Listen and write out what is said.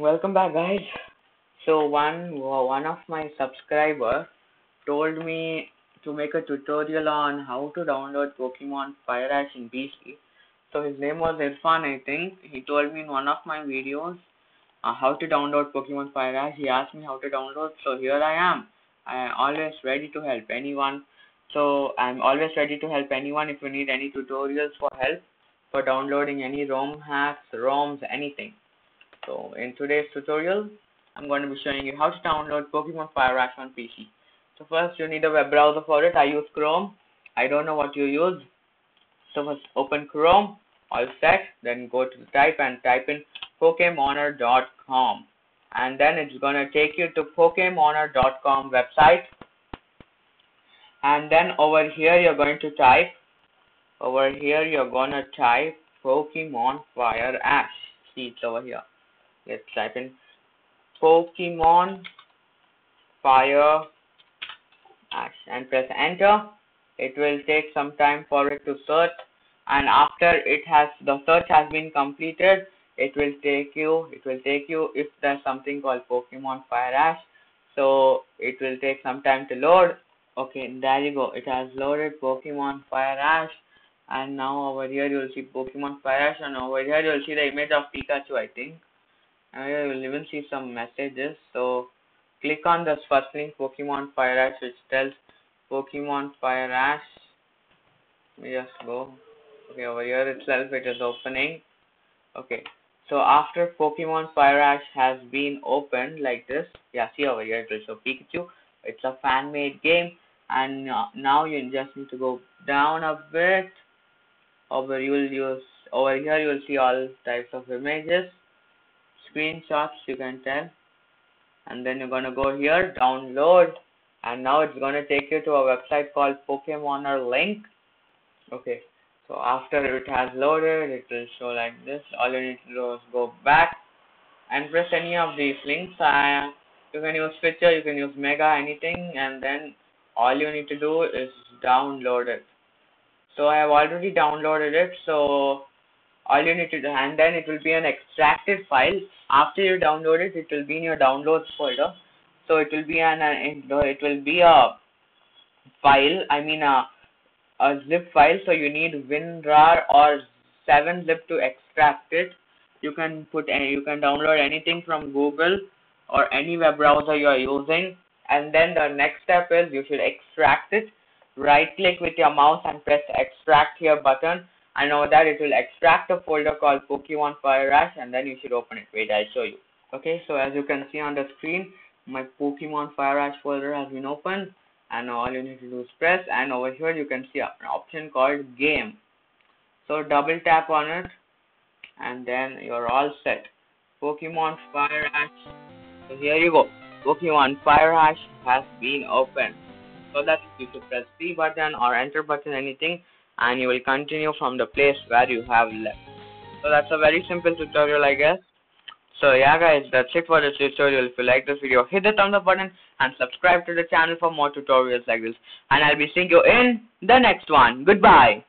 welcome back guys. So one one of my subscriber told me to make a tutorial on how to download pokemon fire ash in pc so his name was irfan i think. He told me in one of my videos uh, how to download pokemon fire ash. He asked me how to download so here i am. I am always ready to help anyone. So i'm always ready to help anyone if you need any tutorials for help for downloading any rom hacks roms anything so in today's tutorial, I'm going to be showing you how to download Pokemon Fire Ash on PC. So first you need a web browser for it. I use Chrome. I don't know what you use. So first open Chrome, all set, then go to the type and type in Pokemoner.com and then it's going to take you to Pokemoner.com website and then over here you're going to type over here you're going to type Pokemon Fire Ash see it's over here let's type in Pokemon Fire Ash and press enter. It will take some time for it to search and after it has the search has been completed it will take you it will take you if there's something called Pokemon Fire Ash. So it will take some time to load. Okay there you go. It has loaded Pokemon Fire Ash and now over here you will see Pokemon Fire Ash and over here you will see the image of Pikachu I think and you will even see some messages. So click on this first link Pokemon Fire Ash which tells Pokemon Fire Ash. Just go. Okay over here itself it is opening. Okay so after Pokemon Fire Ash has been opened like this yeah see over here it will show Pikachu. It's a fan made game and now you just need to go down a bit. Over you will use over here you will see all types of images screenshots you can tell. And then you're to go here download. And now it's to take you to a website called Pokemoner link okay so after it has loaded it will show like this. All you need to do is go back and press any of these links. Uh, you can use Switcher you can use Mega anything. And then all you need to do is download it. So I have already downloaded it so all you need to do and then it will be an extracted file. After you download it it will be in your downloads folder. So it will be an uh, it will be a file i mean a a zip file. So you need winrar or 7-zip to extract it. You can put any, you can download anything from google or any web browser you are using. And then the next step is you should extract it. Right click with your mouse and press extract here button and over that it will extract a folder called Pokemon FireAsh and then you should open it. Wait, I'll show you. Okay, so as you can see on the screen, my Pokemon FireAsh folder has been opened and all you need to do is press and over here you can see an option called game. So double tap on it and then you're all set. Pokemon FireAsh. So here you go. Pokemon FireAsh has been opened. So that you should press the button or enter button anything and you will continue from the place where you have left. So that's a very simple tutorial I guess. So yeah guys, that's it for this tutorial. If you like this video, hit the thumbs up button and subscribe to the channel for more tutorials like this. And I'll be seeing you in the next one. Goodbye.